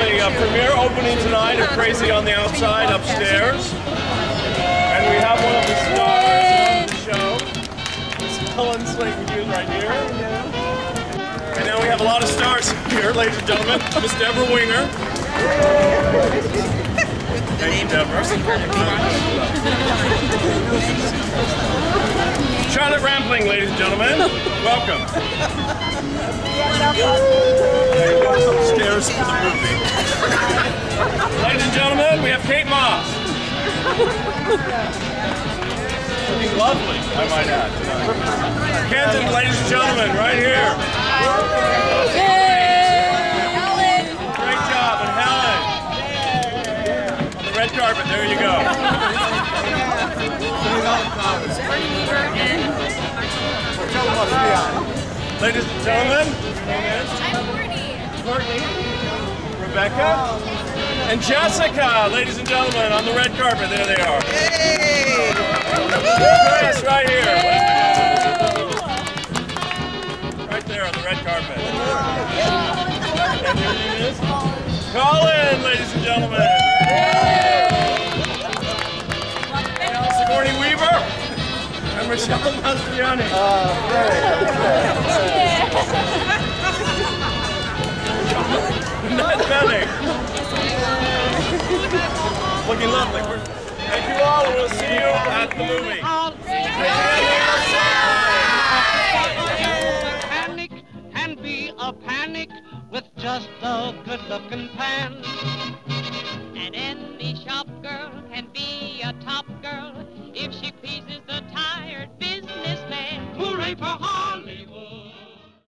a premiere opening tonight of Crazy on the Outside upstairs. And we have one of the stars of the show. It's Helen Hughes right here. And now we have a lot of stars here, ladies and gentlemen. Miss Deborah Winger. Thank you, Deborah. Charlotte Rampling, ladies and gentlemen. Welcome. The movie. Ladies and gentlemen, we have Kate Moss. Looking lovely, I might add, tonight. Kenton, ladies and gentlemen, right here. Yay! Helen! Great job, and Helen. On the red carpet, there you go. Ladies and gentlemen, Courtney, Rebecca, and Jessica, ladies and gentlemen, on the red carpet. There they are. Chris, right here. Right there on the red carpet. And your name is? Colin, ladies and gentlemen. Sigourney Weaver and Michelle Mastriani. Ned Benning. Looking lovely. Thank you all, and we'll see you at the movie. Panic can be a panic with just a good-looking pan. And any shop girl can be a top girl if she pleases the tired businessman. Hooray for